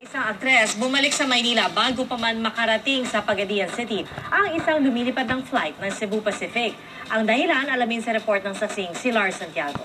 Isang aktres bumalik sa Maynila bago pa man makarating sa Pagadian City ang isang lumilipad ng flight ng Cebu Pacific. Ang dahilan alamin sa report ng sasing si Lars Santiago.